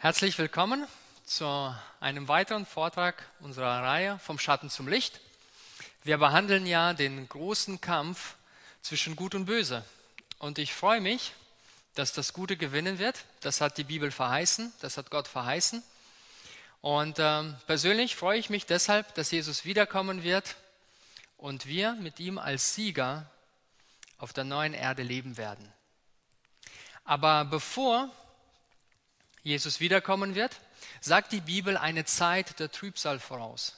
Herzlich willkommen zu einem weiteren Vortrag unserer Reihe vom Schatten zum Licht. Wir behandeln ja den großen Kampf zwischen Gut und Böse. Und ich freue mich, dass das Gute gewinnen wird. Das hat die Bibel verheißen, das hat Gott verheißen. Und ähm, persönlich freue ich mich deshalb, dass Jesus wiederkommen wird und wir mit ihm als Sieger auf der neuen Erde leben werden. Aber bevor Jesus wiederkommen wird, sagt die Bibel eine Zeit der Trübsal voraus.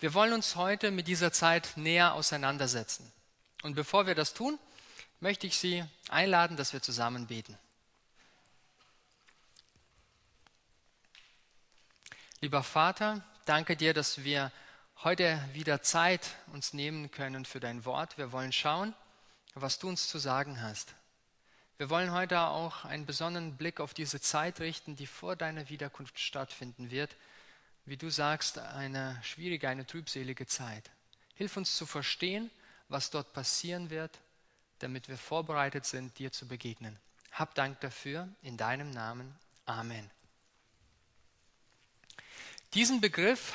Wir wollen uns heute mit dieser Zeit näher auseinandersetzen. Und bevor wir das tun, möchte ich Sie einladen, dass wir zusammen beten. Lieber Vater, danke dir, dass wir heute wieder Zeit uns nehmen können für dein Wort. Wir wollen schauen, was du uns zu sagen hast. Wir wollen heute auch einen besonderen Blick auf diese Zeit richten, die vor deiner Wiederkunft stattfinden wird. Wie du sagst, eine schwierige, eine trübselige Zeit. Hilf uns zu verstehen, was dort passieren wird, damit wir vorbereitet sind, dir zu begegnen. Hab Dank dafür, in deinem Namen. Amen. Diesen Begriff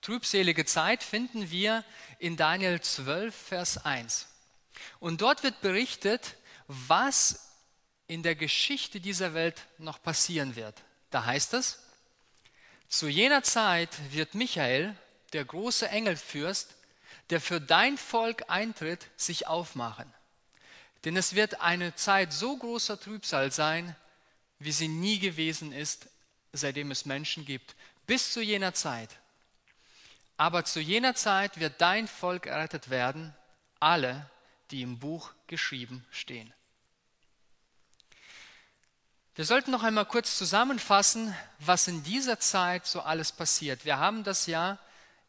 trübselige Zeit finden wir in Daniel 12, Vers 1. Und dort wird berichtet, was in der Geschichte dieser Welt noch passieren wird. Da heißt es, zu jener Zeit wird Michael, der große Engelfürst, der für dein Volk eintritt, sich aufmachen. Denn es wird eine Zeit so großer Trübsal sein, wie sie nie gewesen ist, seitdem es Menschen gibt, bis zu jener Zeit. Aber zu jener Zeit wird dein Volk errettet werden, alle, die im Buch geschrieben stehen. Wir sollten noch einmal kurz zusammenfassen, was in dieser Zeit so alles passiert. Wir haben das ja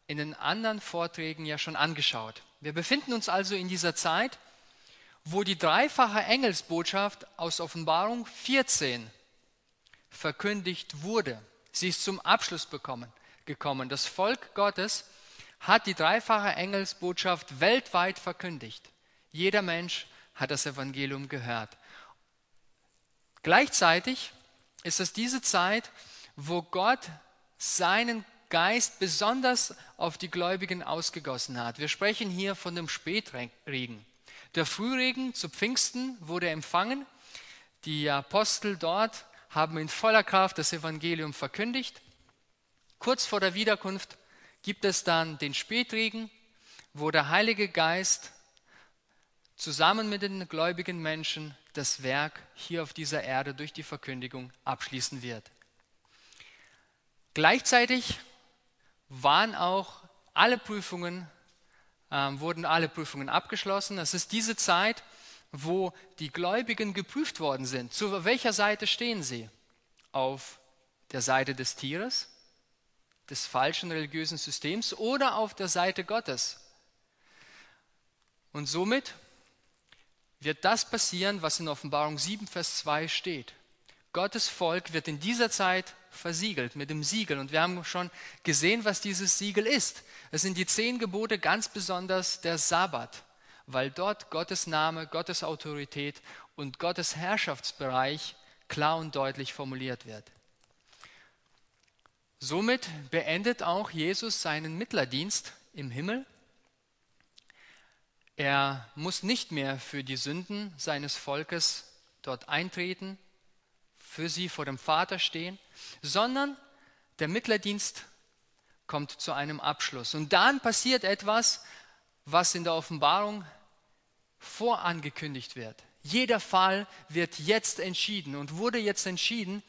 in den anderen Vorträgen ja schon angeschaut. Wir befinden uns also in dieser Zeit, wo die dreifache Engelsbotschaft aus Offenbarung 14 verkündigt wurde. Sie ist zum Abschluss bekommen, gekommen. Das Volk Gottes hat die dreifache Engelsbotschaft weltweit verkündigt. Jeder Mensch hat das Evangelium gehört. Gleichzeitig ist es diese Zeit, wo Gott seinen Geist besonders auf die Gläubigen ausgegossen hat. Wir sprechen hier von dem Spätregen. Der Frühregen zu Pfingsten wurde empfangen. Die Apostel dort haben in voller Kraft das Evangelium verkündigt. Kurz vor der Wiederkunft gibt es dann den Spätregen, wo der Heilige Geist zusammen mit den gläubigen Menschen das Werk hier auf dieser Erde durch die Verkündigung abschließen wird. Gleichzeitig waren auch alle Prüfungen, äh, wurden alle Prüfungen abgeschlossen. Es ist diese Zeit, wo die Gläubigen geprüft worden sind. Zu welcher Seite stehen sie? Auf der Seite des Tieres, des falschen religiösen Systems oder auf der Seite Gottes? Und somit wird das passieren, was in Offenbarung 7, Vers 2 steht. Gottes Volk wird in dieser Zeit versiegelt mit dem Siegel. Und wir haben schon gesehen, was dieses Siegel ist. Es sind die zehn Gebote, ganz besonders der Sabbat, weil dort Gottes Name, Gottes Autorität und Gottes Herrschaftsbereich klar und deutlich formuliert wird. Somit beendet auch Jesus seinen Mittlerdienst im Himmel er muss nicht mehr für die Sünden seines Volkes dort eintreten, für sie vor dem Vater stehen, sondern der Mittlerdienst kommt zu einem Abschluss. Und dann passiert etwas, was in der Offenbarung vorangekündigt wird. Jeder Fall wird jetzt entschieden und wurde jetzt entschieden.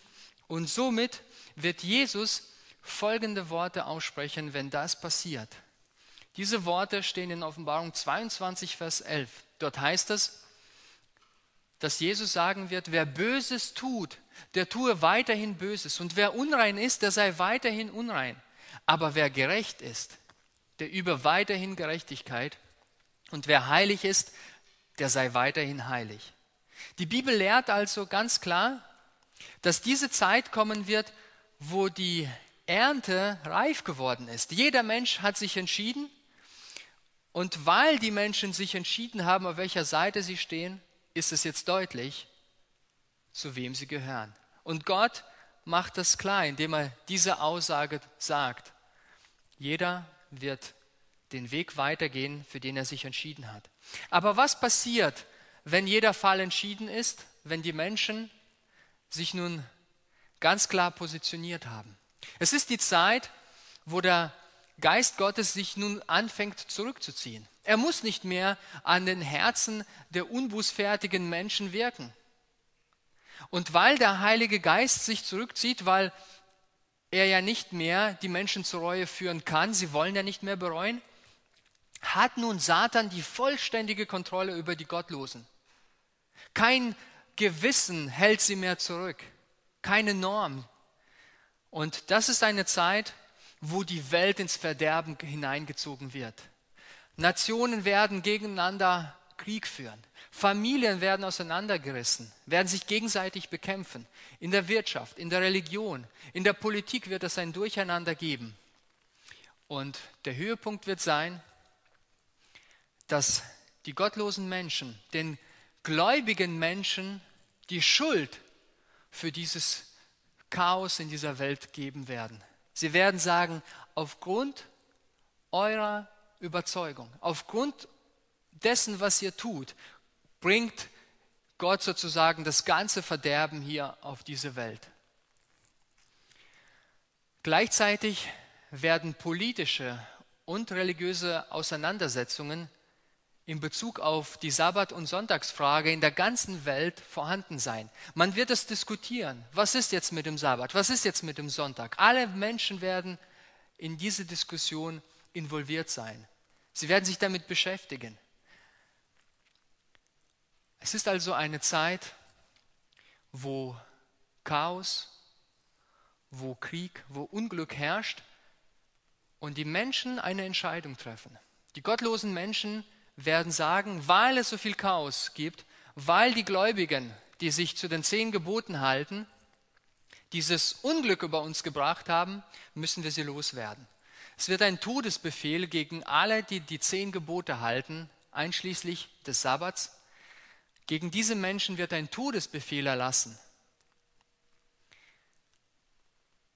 Und somit wird Jesus folgende Worte aussprechen, wenn das passiert. Diese Worte stehen in Offenbarung 22, Vers 11. Dort heißt es, dass Jesus sagen wird, wer Böses tut, der tue weiterhin Böses. Und wer unrein ist, der sei weiterhin unrein. Aber wer gerecht ist, der übe weiterhin Gerechtigkeit. Und wer heilig ist, der sei weiterhin heilig. Die Bibel lehrt also ganz klar, dass diese Zeit kommen wird, wo die Ernte reif geworden ist. Jeder Mensch hat sich entschieden, und weil die Menschen sich entschieden haben, auf welcher Seite sie stehen, ist es jetzt deutlich, zu wem sie gehören. Und Gott macht das klar, indem er diese Aussage sagt. Jeder wird den Weg weitergehen, für den er sich entschieden hat. Aber was passiert, wenn jeder Fall entschieden ist, wenn die Menschen sich nun ganz klar positioniert haben? Es ist die Zeit, wo der Geist Gottes sich nun anfängt zurückzuziehen. Er muss nicht mehr an den Herzen der unbußfertigen Menschen wirken. Und weil der Heilige Geist sich zurückzieht, weil er ja nicht mehr die Menschen zur Reue führen kann, sie wollen ja nicht mehr bereuen, hat nun Satan die vollständige Kontrolle über die Gottlosen. Kein Gewissen hält sie mehr zurück, keine Norm. Und das ist eine Zeit, wo die Welt ins Verderben hineingezogen wird. Nationen werden gegeneinander Krieg führen. Familien werden auseinandergerissen, werden sich gegenseitig bekämpfen. In der Wirtschaft, in der Religion, in der Politik wird es ein Durcheinander geben. Und der Höhepunkt wird sein, dass die gottlosen Menschen, den gläubigen Menschen die Schuld für dieses Chaos in dieser Welt geben werden. Sie werden sagen, aufgrund eurer Überzeugung, aufgrund dessen, was ihr tut, bringt Gott sozusagen das ganze Verderben hier auf diese Welt. Gleichzeitig werden politische und religiöse Auseinandersetzungen in Bezug auf die Sabbat- und Sonntagsfrage in der ganzen Welt vorhanden sein. Man wird es diskutieren. Was ist jetzt mit dem Sabbat? Was ist jetzt mit dem Sonntag? Alle Menschen werden in diese Diskussion involviert sein. Sie werden sich damit beschäftigen. Es ist also eine Zeit, wo Chaos, wo Krieg, wo Unglück herrscht und die Menschen eine Entscheidung treffen. Die gottlosen Menschen werden sagen, weil es so viel Chaos gibt, weil die Gläubigen, die sich zu den zehn Geboten halten, dieses Unglück über uns gebracht haben, müssen wir sie loswerden. Es wird ein Todesbefehl gegen alle, die die zehn Gebote halten, einschließlich des Sabbats. Gegen diese Menschen wird ein Todesbefehl erlassen.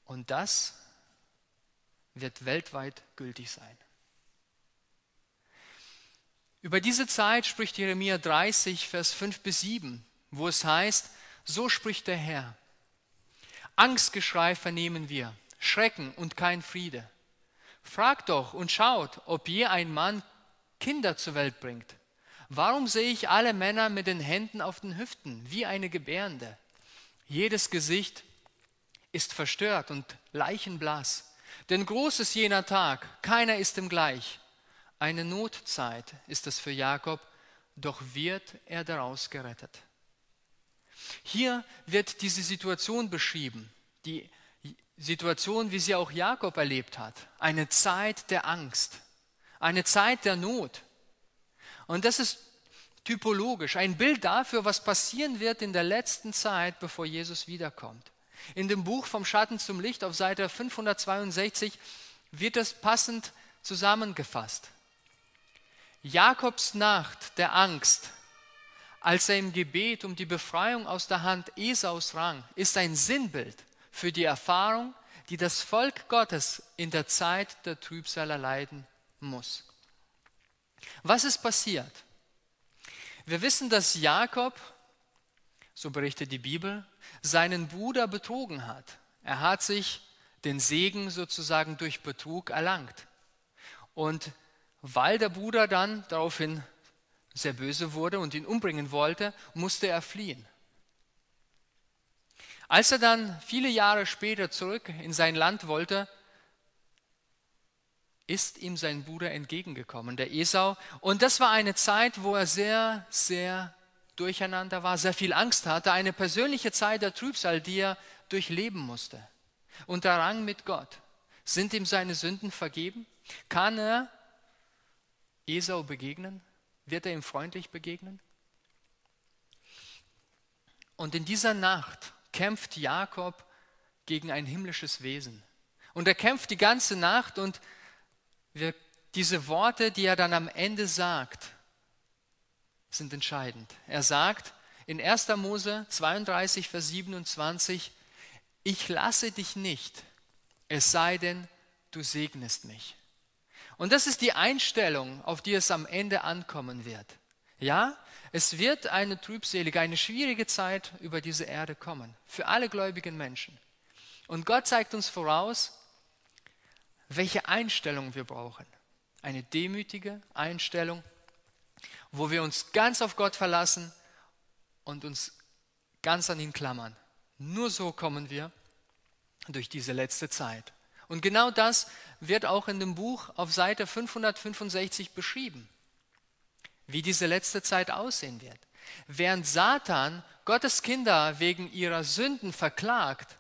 Und das wird weltweit gültig sein. Über diese Zeit spricht Jeremia 30, Vers 5 bis 7, wo es heißt, so spricht der Herr. Angstgeschrei vernehmen wir, Schrecken und kein Friede. Fragt doch und schaut, ob je ein Mann Kinder zur Welt bringt. Warum sehe ich alle Männer mit den Händen auf den Hüften, wie eine Gebärende? Jedes Gesicht ist verstört und leichenblass. Denn groß ist jener Tag, keiner ist ihm gleich. Eine Notzeit ist es für Jakob, doch wird er daraus gerettet. Hier wird diese Situation beschrieben, die Situation, wie sie auch Jakob erlebt hat. Eine Zeit der Angst, eine Zeit der Not. Und das ist typologisch, ein Bild dafür, was passieren wird in der letzten Zeit, bevor Jesus wiederkommt. In dem Buch Vom Schatten zum Licht auf Seite 562 wird das passend zusammengefasst. Jakobs Nacht der Angst, als er im Gebet um die Befreiung aus der Hand Esaus rang, ist ein Sinnbild für die Erfahrung, die das Volk Gottes in der Zeit der Trübsal erleiden muss. Was ist passiert? Wir wissen, dass Jakob, so berichtet die Bibel, seinen Bruder betrogen hat. Er hat sich den Segen sozusagen durch Betrug erlangt. Und weil der Bruder dann daraufhin sehr böse wurde und ihn umbringen wollte, musste er fliehen. Als er dann viele Jahre später zurück in sein Land wollte, ist ihm sein Bruder entgegengekommen, der Esau. Und das war eine Zeit, wo er sehr, sehr durcheinander war, sehr viel Angst hatte, eine persönliche Zeit der Trübsal, die er durchleben musste. Und der Rang mit Gott. Sind ihm seine Sünden vergeben? Kann er Esau begegnen? Wird er ihm freundlich begegnen? Und in dieser Nacht kämpft Jakob gegen ein himmlisches Wesen. Und er kämpft die ganze Nacht und wir, diese Worte, die er dann am Ende sagt, sind entscheidend. Er sagt in 1. Mose 32, Vers 27, ich lasse dich nicht, es sei denn, du segnest mich. Und das ist die Einstellung, auf die es am Ende ankommen wird. Ja, es wird eine trübselige, eine schwierige Zeit über diese Erde kommen, für alle gläubigen Menschen. Und Gott zeigt uns voraus, welche Einstellung wir brauchen. Eine demütige Einstellung, wo wir uns ganz auf Gott verlassen und uns ganz an ihn klammern. Nur so kommen wir durch diese letzte Zeit. Und genau das wird auch in dem Buch auf Seite 565 beschrieben, wie diese letzte Zeit aussehen wird. Während Satan Gottes Kinder wegen ihrer Sünden verklagt,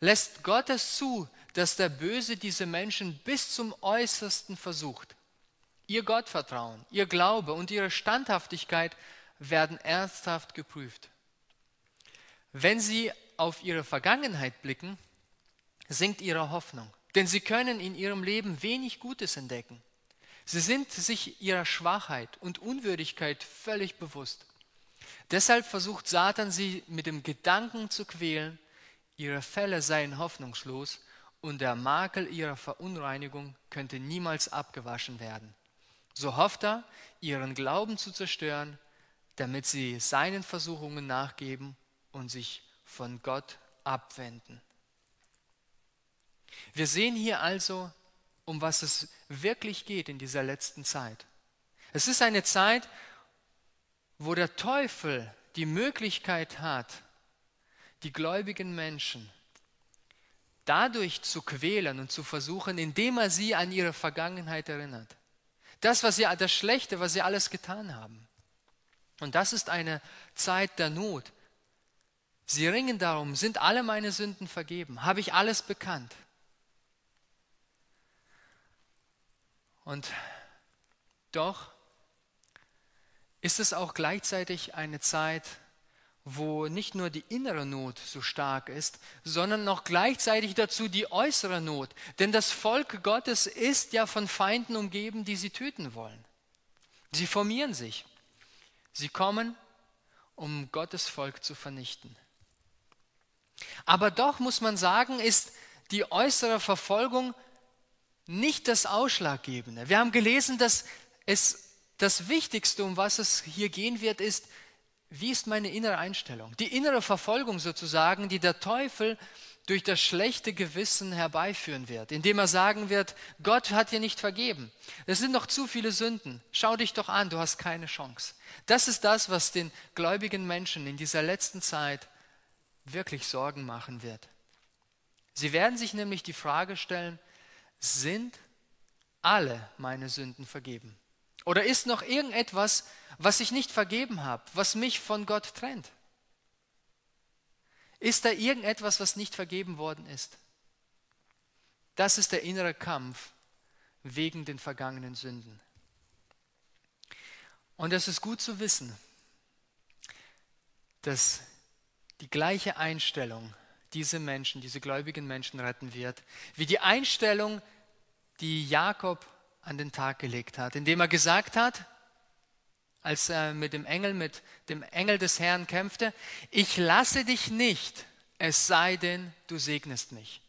lässt Gott es zu, dass der Böse diese Menschen bis zum äußersten versucht. Ihr Gottvertrauen, ihr Glaube und ihre Standhaftigkeit werden ernsthaft geprüft. Wenn sie auf ihre Vergangenheit blicken, sinkt ihre Hoffnung, denn sie können in ihrem Leben wenig Gutes entdecken. Sie sind sich ihrer Schwachheit und Unwürdigkeit völlig bewusst. Deshalb versucht Satan sie mit dem Gedanken zu quälen, ihre Fälle seien hoffnungslos und der Makel ihrer Verunreinigung könnte niemals abgewaschen werden. So hofft er, ihren Glauben zu zerstören, damit sie seinen Versuchungen nachgeben und sich von Gott abwenden. Wir sehen hier also, um was es wirklich geht in dieser letzten Zeit. Es ist eine Zeit, wo der Teufel die Möglichkeit hat, die gläubigen Menschen dadurch zu quälen und zu versuchen, indem er sie an ihre Vergangenheit erinnert. Das, was sie, das Schlechte, was sie alles getan haben. Und das ist eine Zeit der Not. Sie ringen darum, sind alle meine Sünden vergeben? Habe ich alles bekannt? Und doch ist es auch gleichzeitig eine Zeit wo nicht nur die innere Not so stark ist, sondern noch gleichzeitig dazu die äußere Not. Denn das Volk Gottes ist ja von Feinden umgeben, die sie töten wollen. Sie formieren sich. Sie kommen, um Gottes Volk zu vernichten. Aber doch muss man sagen, ist die äußere Verfolgung nicht das Ausschlaggebende. Wir haben gelesen, dass es das Wichtigste, um was es hier gehen wird, ist, wie ist meine innere Einstellung? Die innere Verfolgung sozusagen, die der Teufel durch das schlechte Gewissen herbeiführen wird, indem er sagen wird, Gott hat dir nicht vergeben. Es sind noch zu viele Sünden. Schau dich doch an, du hast keine Chance. Das ist das, was den gläubigen Menschen in dieser letzten Zeit wirklich Sorgen machen wird. Sie werden sich nämlich die Frage stellen, sind alle meine Sünden vergeben? Oder ist noch irgendetwas, was ich nicht vergeben habe, was mich von Gott trennt? Ist da irgendetwas, was nicht vergeben worden ist? Das ist der innere Kampf wegen den vergangenen Sünden. Und es ist gut zu wissen, dass die gleiche Einstellung diese Menschen, diese gläubigen Menschen retten wird, wie die Einstellung, die Jakob an den Tag gelegt hat, indem er gesagt hat, als er mit dem Engel, mit dem Engel des Herrn kämpfte, ich lasse dich nicht, es sei denn, du segnest mich.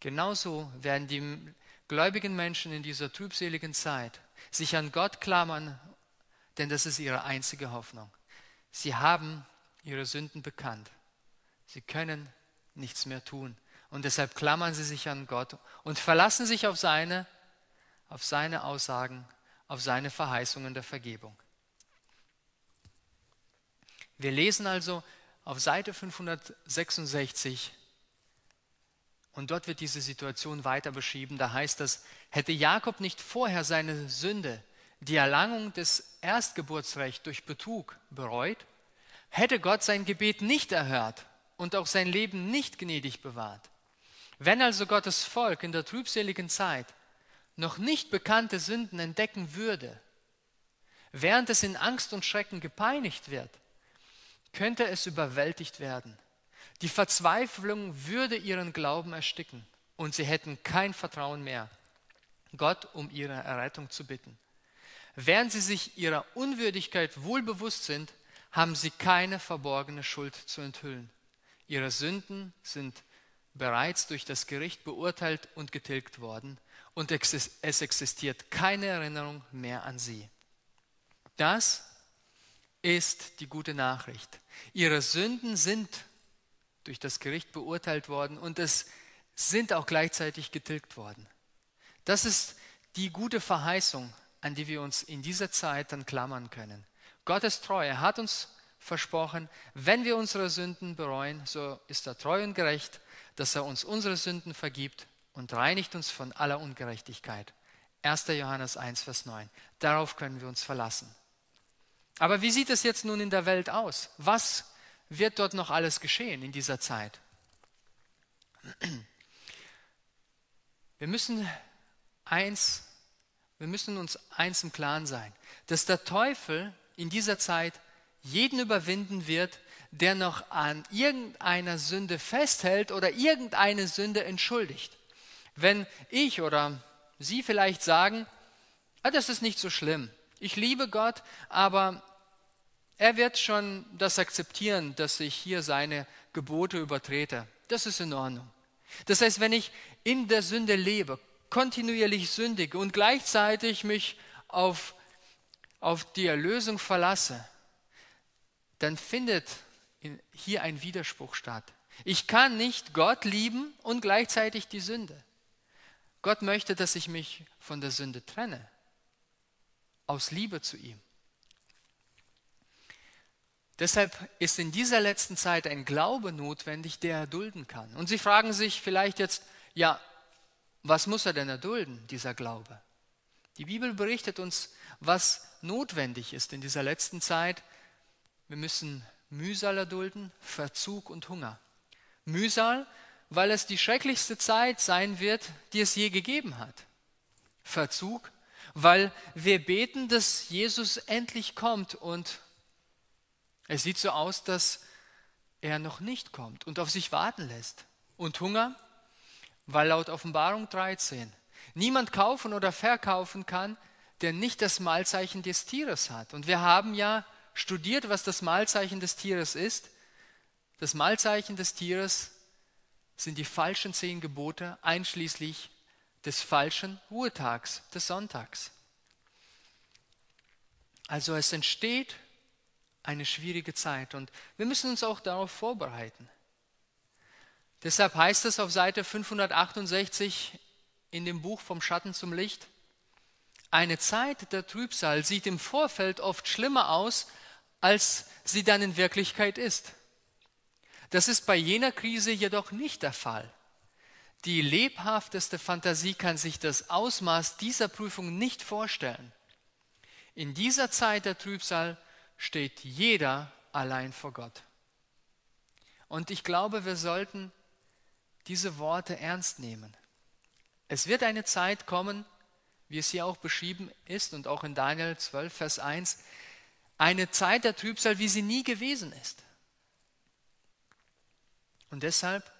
Genauso werden die gläubigen Menschen in dieser trübseligen Zeit sich an Gott klammern, denn das ist ihre einzige Hoffnung. Sie haben ihre Sünden bekannt. Sie können nichts mehr tun. Und deshalb klammern sie sich an Gott und verlassen sich auf seine auf seine Aussagen, auf seine Verheißungen der Vergebung. Wir lesen also auf Seite 566 und dort wird diese Situation weiter beschrieben. Da heißt es, hätte Jakob nicht vorher seine Sünde, die Erlangung des Erstgeburtsrechts durch Betrug bereut, hätte Gott sein Gebet nicht erhört und auch sein Leben nicht gnädig bewahrt. Wenn also Gottes Volk in der trübseligen Zeit noch nicht bekannte Sünden entdecken würde, während es in Angst und Schrecken gepeinigt wird, könnte es überwältigt werden. Die Verzweiflung würde ihren Glauben ersticken und sie hätten kein Vertrauen mehr, Gott um ihre Errettung zu bitten. Während sie sich ihrer Unwürdigkeit wohl bewusst sind, haben sie keine verborgene Schuld zu enthüllen. Ihre Sünden sind bereits durch das Gericht beurteilt und getilgt worden und es existiert keine Erinnerung mehr an sie. Das ist die gute Nachricht. Ihre Sünden sind durch das Gericht beurteilt worden und es sind auch gleichzeitig getilgt worden. Das ist die gute Verheißung, an die wir uns in dieser Zeit dann klammern können. Gott ist treu. Er hat uns versprochen, wenn wir unsere Sünden bereuen, so ist er treu und gerecht, dass er uns unsere Sünden vergibt und reinigt uns von aller Ungerechtigkeit. 1. Johannes 1, Vers 9. Darauf können wir uns verlassen. Aber wie sieht es jetzt nun in der Welt aus? Was wird dort noch alles geschehen in dieser Zeit? Wir müssen eins, wir müssen uns eins im Klaren sein, dass der Teufel in dieser Zeit jeden überwinden wird, der noch an irgendeiner Sünde festhält oder irgendeine Sünde entschuldigt. Wenn ich oder Sie vielleicht sagen, ah, das ist nicht so schlimm, ich liebe Gott, aber er wird schon das akzeptieren, dass ich hier seine Gebote übertrete. Das ist in Ordnung. Das heißt, wenn ich in der Sünde lebe, kontinuierlich sündige und gleichzeitig mich auf, auf die Erlösung verlasse, dann findet hier ein Widerspruch statt. Ich kann nicht Gott lieben und gleichzeitig die Sünde. Gott möchte, dass ich mich von der Sünde trenne, aus Liebe zu ihm. Deshalb ist in dieser letzten Zeit ein Glaube notwendig, der erdulden kann. Und Sie fragen sich vielleicht jetzt, ja, was muss er denn erdulden, dieser Glaube? Die Bibel berichtet uns, was notwendig ist in dieser letzten Zeit. Wir müssen Mühsal erdulden, Verzug und Hunger. Mühsal, weil es die schrecklichste Zeit sein wird, die es je gegeben hat. Verzug, weil wir beten, dass Jesus endlich kommt und es sieht so aus, dass er noch nicht kommt und auf sich warten lässt. Und Hunger, weil laut Offenbarung 13 niemand kaufen oder verkaufen kann, der nicht das Mahlzeichen des Tieres hat. Und wir haben ja studiert, was das Mahlzeichen des Tieres ist. Das Mahlzeichen des Tieres sind die falschen zehn Gebote, einschließlich des falschen Ruhetags, des Sonntags. Also es entsteht eine schwierige Zeit und wir müssen uns auch darauf vorbereiten. Deshalb heißt es auf Seite 568 in dem Buch Vom Schatten zum Licht, eine Zeit der Trübsal sieht im Vorfeld oft schlimmer aus, als sie dann in Wirklichkeit ist. Das ist bei jener Krise jedoch nicht der Fall. Die lebhafteste Fantasie kann sich das Ausmaß dieser Prüfung nicht vorstellen. In dieser Zeit der Trübsal steht jeder allein vor Gott. Und ich glaube, wir sollten diese Worte ernst nehmen. Es wird eine Zeit kommen, wie es hier auch beschrieben ist und auch in Daniel 12, Vers 1, eine Zeit der Trübsal, wie sie nie gewesen ist. Und deshalb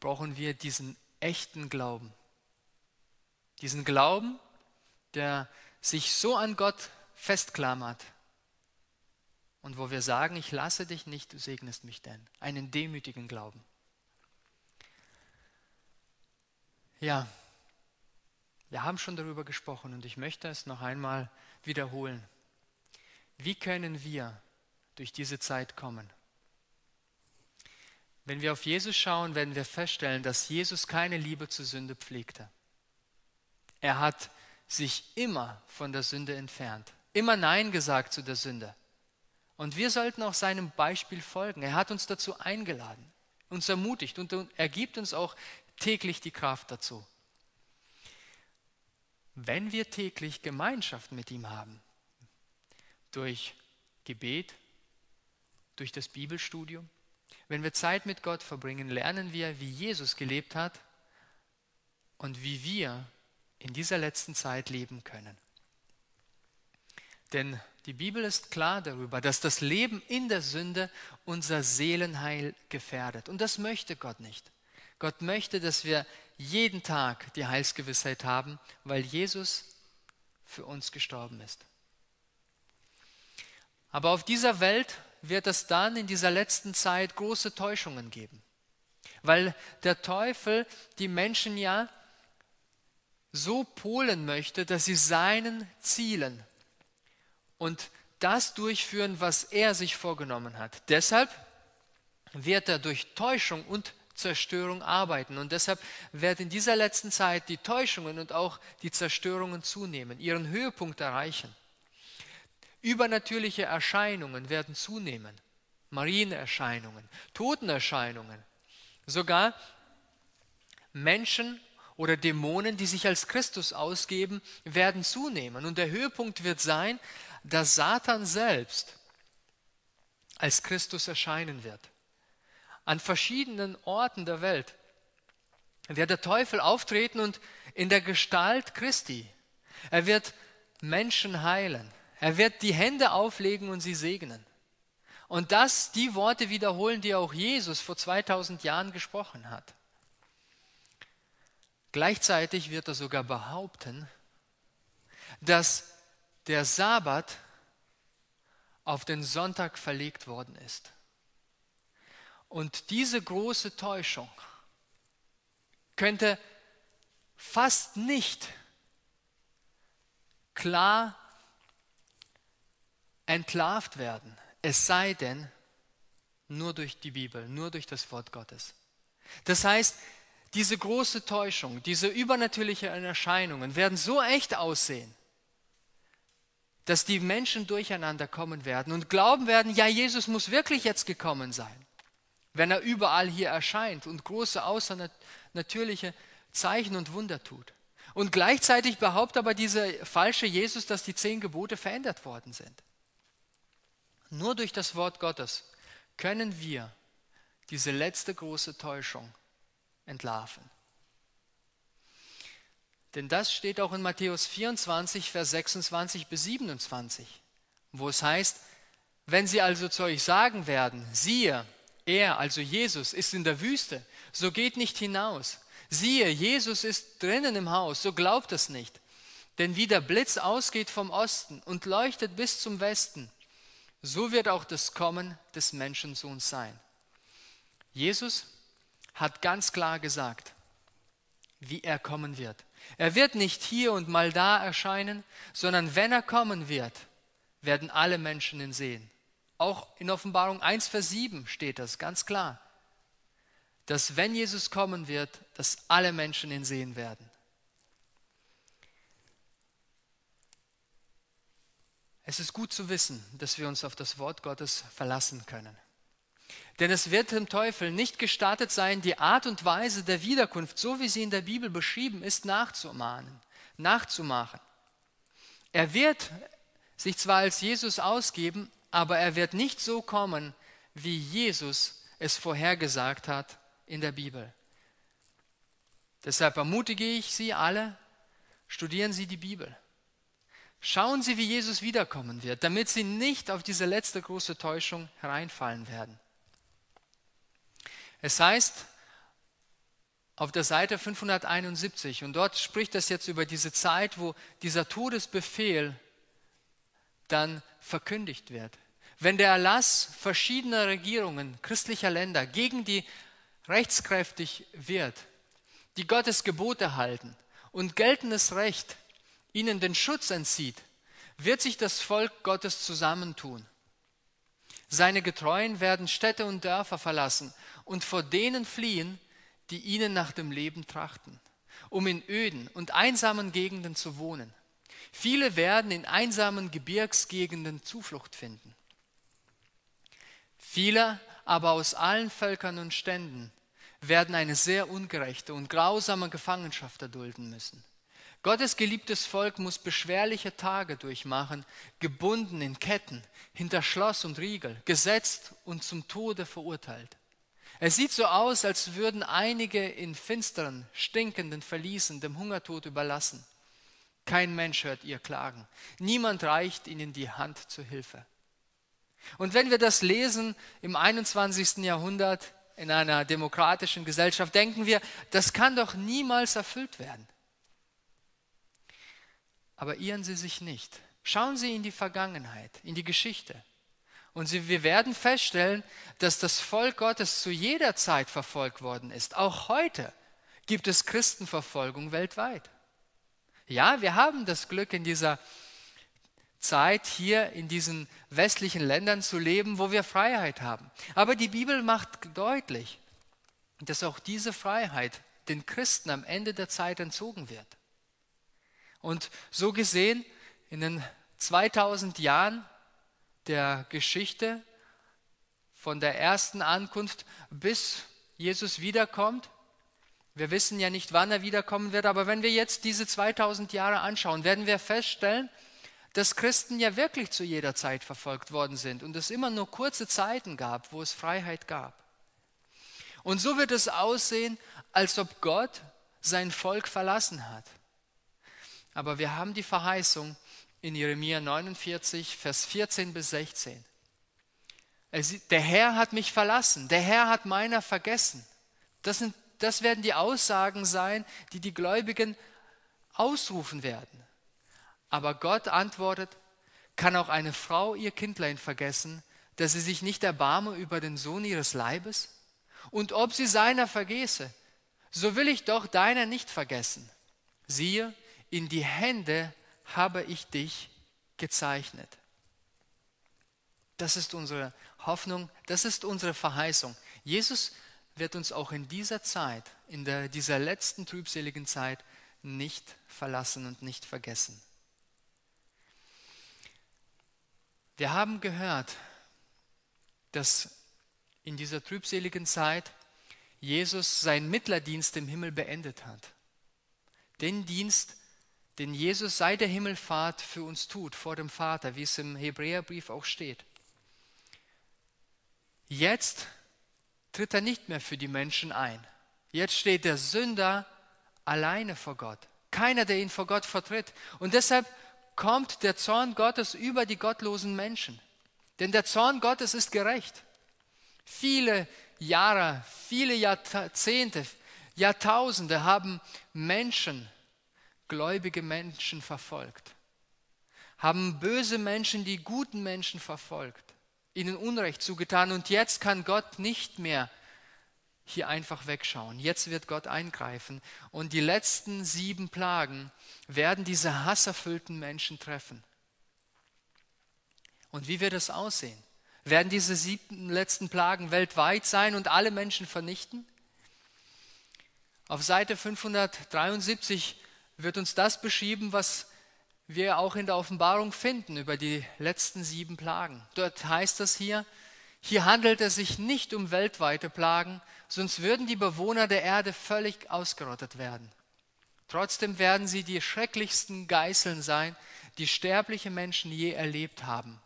brauchen wir diesen echten Glauben. Diesen Glauben, der sich so an Gott festklammert, und wo wir sagen, ich lasse dich nicht, du segnest mich denn. Einen demütigen Glauben. Ja, wir haben schon darüber gesprochen und ich möchte es noch einmal wiederholen. Wie können wir durch diese Zeit kommen? Wenn wir auf Jesus schauen, werden wir feststellen, dass Jesus keine Liebe zur Sünde pflegte. Er hat sich immer von der Sünde entfernt, immer Nein gesagt zu der Sünde. Und wir sollten auch seinem Beispiel folgen. Er hat uns dazu eingeladen, uns ermutigt und er gibt uns auch täglich die Kraft dazu. Wenn wir täglich Gemeinschaft mit ihm haben, durch Gebet, durch das Bibelstudium, wenn wir Zeit mit Gott verbringen, lernen wir, wie Jesus gelebt hat und wie wir in dieser letzten Zeit leben können. Denn die Bibel ist klar darüber, dass das Leben in der Sünde unser Seelenheil gefährdet. Und das möchte Gott nicht. Gott möchte, dass wir jeden Tag die Heilsgewissheit haben, weil Jesus für uns gestorben ist. Aber auf dieser Welt wird es dann in dieser letzten Zeit große Täuschungen geben. Weil der Teufel die Menschen ja so polen möchte, dass sie seinen Zielen und das durchführen, was er sich vorgenommen hat. Deshalb wird er durch Täuschung und Zerstörung arbeiten. Und deshalb werden in dieser letzten Zeit die Täuschungen und auch die Zerstörungen zunehmen, ihren Höhepunkt erreichen. Übernatürliche Erscheinungen werden zunehmen. Marienerscheinungen, Totenerscheinungen, sogar Menschen oder Dämonen, die sich als Christus ausgeben, werden zunehmen. Und der Höhepunkt wird sein, dass Satan selbst als Christus erscheinen wird. An verschiedenen Orten der Welt wird der Teufel auftreten und in der Gestalt Christi. Er wird Menschen heilen. Er wird die Hände auflegen und sie segnen. Und das, die Worte wiederholen, die auch Jesus vor 2000 Jahren gesprochen hat. Gleichzeitig wird er sogar behaupten, dass der Sabbat auf den Sonntag verlegt worden ist. Und diese große Täuschung könnte fast nicht klar entlarvt werden, es sei denn nur durch die Bibel, nur durch das Wort Gottes. Das heißt, diese große Täuschung, diese übernatürlichen Erscheinungen werden so echt aussehen, dass die Menschen durcheinander kommen werden und glauben werden, ja, Jesus muss wirklich jetzt gekommen sein, wenn er überall hier erscheint und große außernatürliche Zeichen und Wunder tut. Und gleichzeitig behauptet aber dieser falsche Jesus, dass die zehn Gebote verändert worden sind. Nur durch das Wort Gottes können wir diese letzte große Täuschung entlarven. Denn das steht auch in Matthäus 24, Vers 26 bis 27, wo es heißt, wenn sie also zu euch sagen werden, siehe, er, also Jesus, ist in der Wüste, so geht nicht hinaus. Siehe, Jesus ist drinnen im Haus, so glaubt es nicht. Denn wie der Blitz ausgeht vom Osten und leuchtet bis zum Westen, so wird auch das Kommen des Menschensohns sein. Jesus hat ganz klar gesagt, wie er kommen wird. Er wird nicht hier und mal da erscheinen, sondern wenn er kommen wird, werden alle Menschen ihn sehen. Auch in Offenbarung 1, Vers 7 steht das ganz klar, dass wenn Jesus kommen wird, dass alle Menschen ihn sehen werden. Es ist gut zu wissen, dass wir uns auf das Wort Gottes verlassen können. Denn es wird dem Teufel nicht gestattet sein, die Art und Weise der Wiederkunft, so wie sie in der Bibel beschrieben ist, nachzumahnen, nachzumachen. Er wird sich zwar als Jesus ausgeben, aber er wird nicht so kommen, wie Jesus es vorhergesagt hat in der Bibel. Deshalb ermutige ich Sie alle, studieren Sie die Bibel. Schauen Sie, wie Jesus wiederkommen wird, damit Sie nicht auf diese letzte große Täuschung hereinfallen werden. Es heißt auf der Seite 571, und dort spricht es jetzt über diese Zeit, wo dieser Todesbefehl dann verkündigt wird. Wenn der Erlass verschiedener Regierungen christlicher Länder gegen die rechtskräftig wird, die Gottes Gebote halten und geltendes Recht ihnen den Schutz entzieht, wird sich das Volk Gottes zusammentun. Seine Getreuen werden Städte und Dörfer verlassen und vor denen fliehen, die ihnen nach dem Leben trachten, um in öden und einsamen Gegenden zu wohnen. Viele werden in einsamen Gebirgsgegenden Zuflucht finden. Viele aber aus allen Völkern und Ständen werden eine sehr ungerechte und grausame Gefangenschaft erdulden müssen. Gottes geliebtes Volk muss beschwerliche Tage durchmachen, gebunden in Ketten, hinter Schloss und Riegel, gesetzt und zum Tode verurteilt. Es sieht so aus, als würden einige in finsteren, stinkenden Verließen dem Hungertod überlassen. Kein Mensch hört ihr klagen. Niemand reicht ihnen die Hand zur Hilfe. Und wenn wir das lesen im 21. Jahrhundert in einer demokratischen Gesellschaft, denken wir, das kann doch niemals erfüllt werden. Aber irren Sie sich nicht. Schauen Sie in die Vergangenheit, in die Geschichte Und wir werden feststellen, dass das Volk Gottes zu jeder Zeit verfolgt worden ist. Auch heute gibt es Christenverfolgung weltweit. Ja, wir haben das Glück in dieser Zeit hier in diesen westlichen Ländern zu leben, wo wir Freiheit haben. Aber die Bibel macht deutlich, dass auch diese Freiheit den Christen am Ende der Zeit entzogen wird. Und so gesehen, in den 2000 Jahren der Geschichte von der ersten Ankunft bis Jesus wiederkommt, wir wissen ja nicht, wann er wiederkommen wird, aber wenn wir jetzt diese 2000 Jahre anschauen, werden wir feststellen, dass Christen ja wirklich zu jeder Zeit verfolgt worden sind und es immer nur kurze Zeiten gab, wo es Freiheit gab. Und so wird es aussehen, als ob Gott sein Volk verlassen hat. Aber wir haben die Verheißung in Jeremia 49, Vers 14 bis 16. Der Herr hat mich verlassen, der Herr hat meiner vergessen. Das, sind, das werden die Aussagen sein, die die Gläubigen ausrufen werden. Aber Gott antwortet, kann auch eine Frau ihr Kindlein vergessen, dass sie sich nicht erbarme über den Sohn ihres Leibes? Und ob sie seiner vergesse, so will ich doch deiner nicht vergessen. Siehe, in die Hände habe ich dich gezeichnet. Das ist unsere Hoffnung, das ist unsere Verheißung. Jesus wird uns auch in dieser Zeit, in der, dieser letzten trübseligen Zeit, nicht verlassen und nicht vergessen. Wir haben gehört, dass in dieser trübseligen Zeit Jesus seinen Mittlerdienst im Himmel beendet hat. Den Dienst, den Jesus seit der Himmelfahrt für uns tut, vor dem Vater, wie es im Hebräerbrief auch steht. Jetzt tritt er nicht mehr für die Menschen ein. Jetzt steht der Sünder alleine vor Gott. Keiner, der ihn vor Gott vertritt. Und deshalb kommt der Zorn Gottes über die gottlosen Menschen. Denn der Zorn Gottes ist gerecht. Viele Jahre, viele Jahrzehnte, Jahrtausende haben Menschen, gläubige Menschen verfolgt, haben böse Menschen die guten Menschen verfolgt, ihnen Unrecht zugetan und jetzt kann Gott nicht mehr hier einfach wegschauen. Jetzt wird Gott eingreifen und die letzten sieben Plagen werden diese hasserfüllten Menschen treffen. Und wie wird es aussehen? Werden diese sieben letzten Plagen weltweit sein und alle Menschen vernichten? Auf Seite 573 wird uns das beschrieben, was wir auch in der Offenbarung finden über die letzten sieben Plagen. Dort heißt es hier, hier handelt es sich nicht um weltweite Plagen, sonst würden die Bewohner der Erde völlig ausgerottet werden. Trotzdem werden sie die schrecklichsten Geißeln sein, die sterbliche Menschen je erlebt haben.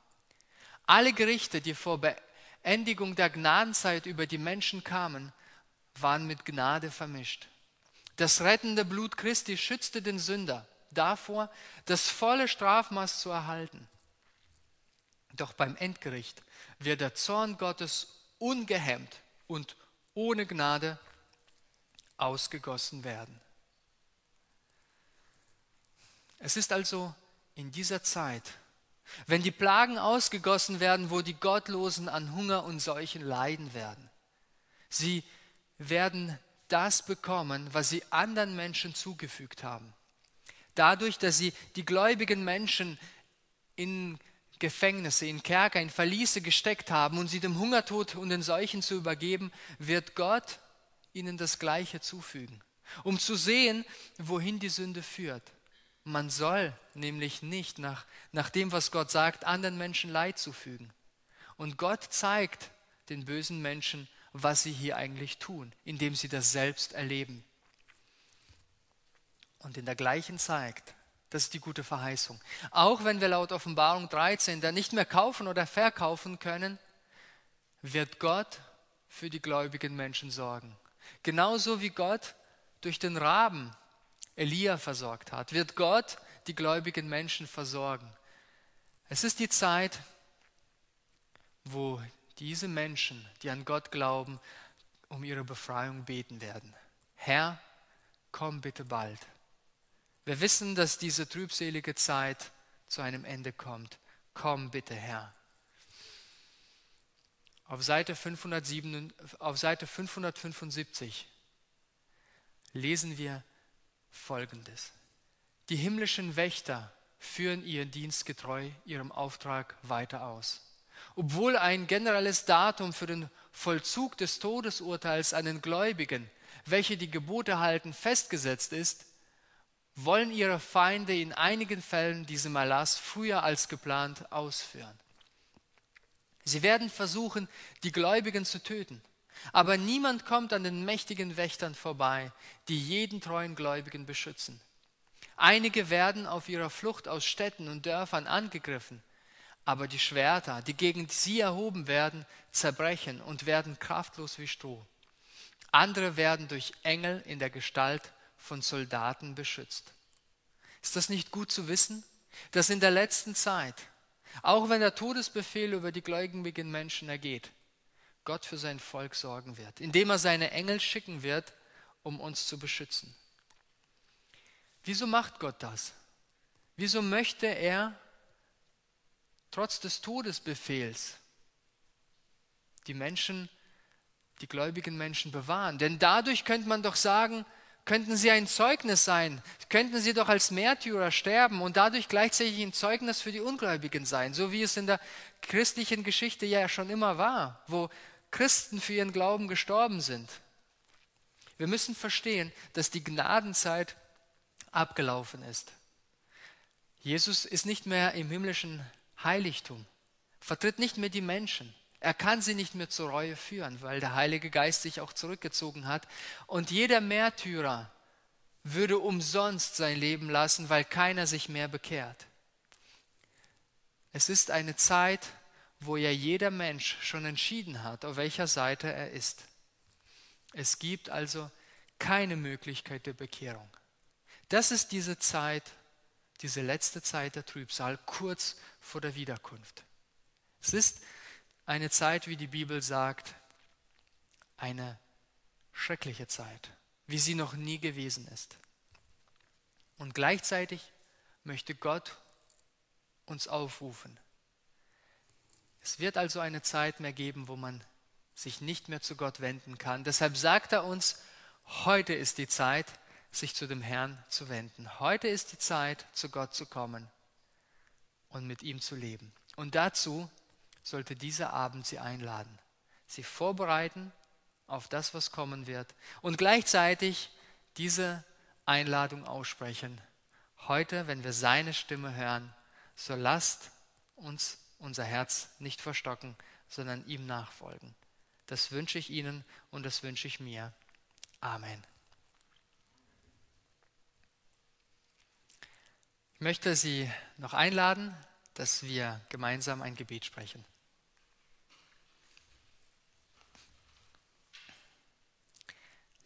Alle Gerichte, die vor Beendigung der Gnadenzeit über die Menschen kamen, waren mit Gnade vermischt. Das rettende Blut Christi schützte den Sünder davor, das volle Strafmaß zu erhalten. Doch beim Endgericht wird der Zorn Gottes ungehemmt und ohne Gnade ausgegossen werden. Es ist also in dieser Zeit, wenn die Plagen ausgegossen werden, wo die Gottlosen an Hunger und Seuchen leiden werden. Sie werden das bekommen, was sie anderen Menschen zugefügt haben. Dadurch, dass sie die gläubigen Menschen in Gefängnisse, in Kerker, in Verliese gesteckt haben und sie dem Hungertod und den Seuchen zu übergeben, wird Gott ihnen das Gleiche zufügen, um zu sehen, wohin die Sünde führt. Man soll nämlich nicht nach, nach dem, was Gott sagt, anderen Menschen Leid zufügen. Und Gott zeigt den bösen Menschen, was sie hier eigentlich tun, indem sie das selbst erleben. Und in der gleichen Zeit das ist die gute Verheißung. Auch wenn wir laut Offenbarung 13 da nicht mehr kaufen oder verkaufen können, wird Gott für die gläubigen Menschen sorgen. Genauso wie Gott durch den Raben Elia versorgt hat, wird Gott die gläubigen Menschen versorgen. Es ist die Zeit, wo diese Menschen, die an Gott glauben, um ihre Befreiung beten werden. Herr, komm bitte bald. Wir wissen, dass diese trübselige Zeit zu einem Ende kommt. Komm bitte, Herr. Auf Seite, 507, auf Seite 575 lesen wir Folgendes. Die himmlischen Wächter führen ihren Dienst getreu ihrem Auftrag weiter aus. Obwohl ein generelles Datum für den Vollzug des Todesurteils an den Gläubigen, welche die Gebote halten, festgesetzt ist, wollen ihre Feinde in einigen Fällen diesen Erlass früher als geplant ausführen. Sie werden versuchen, die Gläubigen zu töten. Aber niemand kommt an den mächtigen Wächtern vorbei, die jeden treuen Gläubigen beschützen. Einige werden auf ihrer Flucht aus Städten und Dörfern angegriffen, aber die Schwerter, die gegen sie erhoben werden, zerbrechen und werden kraftlos wie Stroh. Andere werden durch Engel in der Gestalt von Soldaten beschützt. Ist das nicht gut zu wissen, dass in der letzten Zeit auch wenn der Todesbefehl über die gläubigen Menschen ergeht, Gott für sein Volk sorgen wird, indem er seine Engel schicken wird, um uns zu beschützen. Wieso macht Gott das? Wieso möchte er trotz des Todesbefehls die Menschen, die gläubigen Menschen bewahren? Denn dadurch könnte man doch sagen, könnten sie ein Zeugnis sein, könnten sie doch als Märtyrer sterben und dadurch gleichzeitig ein Zeugnis für die Ungläubigen sein, so wie es in der christlichen Geschichte ja schon immer war, wo Christen für ihren Glauben gestorben sind. Wir müssen verstehen, dass die Gnadenzeit abgelaufen ist. Jesus ist nicht mehr im himmlischen Heiligtum, vertritt nicht mehr die Menschen. Er kann sie nicht mehr zur Reue führen, weil der Heilige Geist sich auch zurückgezogen hat. Und jeder Märtyrer würde umsonst sein Leben lassen, weil keiner sich mehr bekehrt. Es ist eine Zeit, wo ja jeder Mensch schon entschieden hat, auf welcher Seite er ist. Es gibt also keine Möglichkeit der Bekehrung. Das ist diese Zeit, diese letzte Zeit der Trübsal, kurz vor der Wiederkunft. Es ist eine Zeit, wie die Bibel sagt, eine schreckliche Zeit, wie sie noch nie gewesen ist. Und gleichzeitig möchte Gott uns aufrufen. Es wird also eine Zeit mehr geben, wo man sich nicht mehr zu Gott wenden kann. Deshalb sagt er uns, heute ist die Zeit, sich zu dem Herrn zu wenden. Heute ist die Zeit, zu Gott zu kommen und mit ihm zu leben. Und dazu sollte dieser Abend Sie einladen, Sie vorbereiten auf das, was kommen wird und gleichzeitig diese Einladung aussprechen. Heute, wenn wir seine Stimme hören, so lasst uns unser Herz nicht verstocken, sondern ihm nachfolgen. Das wünsche ich Ihnen und das wünsche ich mir. Amen. Ich möchte Sie noch einladen, dass wir gemeinsam ein Gebet sprechen.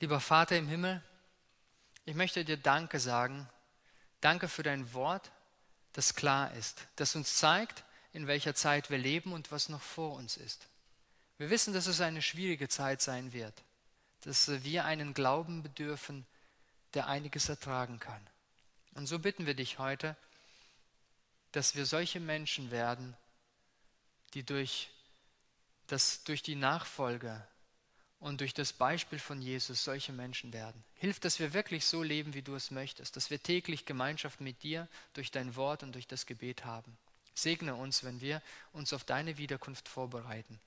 Lieber Vater im Himmel, ich möchte dir Danke sagen. Danke für dein Wort, das klar ist, das uns zeigt, in welcher Zeit wir leben und was noch vor uns ist. Wir wissen, dass es eine schwierige Zeit sein wird, dass wir einen Glauben bedürfen, der einiges ertragen kann. Und so bitten wir dich heute, dass wir solche Menschen werden, die durch, das, durch die Nachfolge und durch das Beispiel von Jesus solche Menschen werden. Hilf, dass wir wirklich so leben, wie du es möchtest, dass wir täglich Gemeinschaft mit dir durch dein Wort und durch das Gebet haben. Segne uns, wenn wir uns auf deine Wiederkunft vorbereiten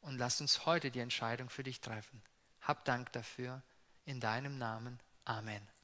und lass uns heute die Entscheidung für dich treffen. Hab Dank dafür. In deinem Namen. Amen.